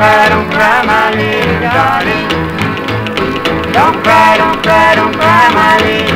cry, don't cry, my little darling. Don't cry, don't cry, don't cry, my little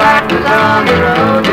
back is on the road.